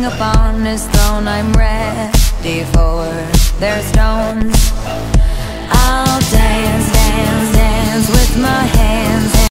king upon his throne I'm ready for. Their stones. I'll